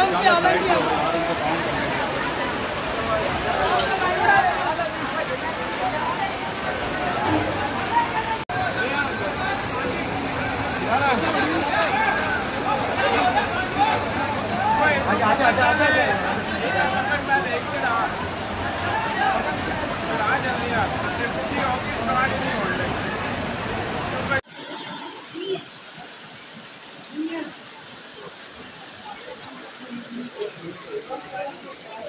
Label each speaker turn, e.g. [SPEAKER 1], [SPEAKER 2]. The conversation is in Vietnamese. [SPEAKER 1] अलग से अलग
[SPEAKER 2] से
[SPEAKER 3] अच्छा अच्छा अच्छा
[SPEAKER 4] 何歳の時